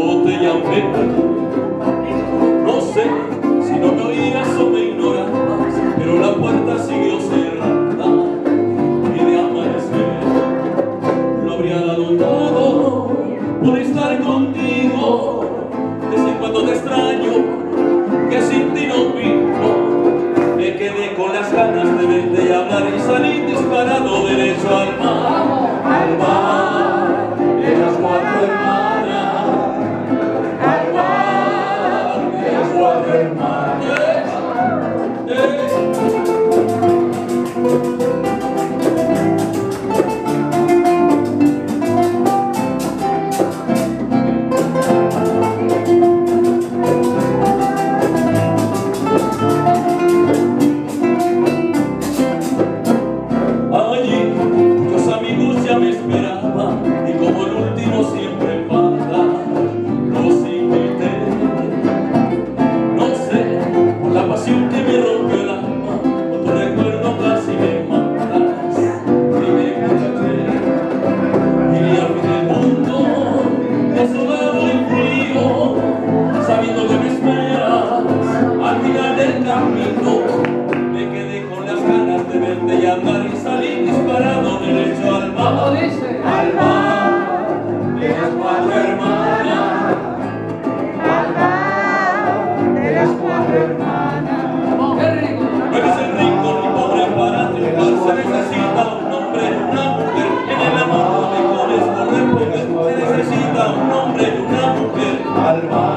Te llamé. No sé si no me oías o me ignorabas, pero la puerta siguió Amen. Alma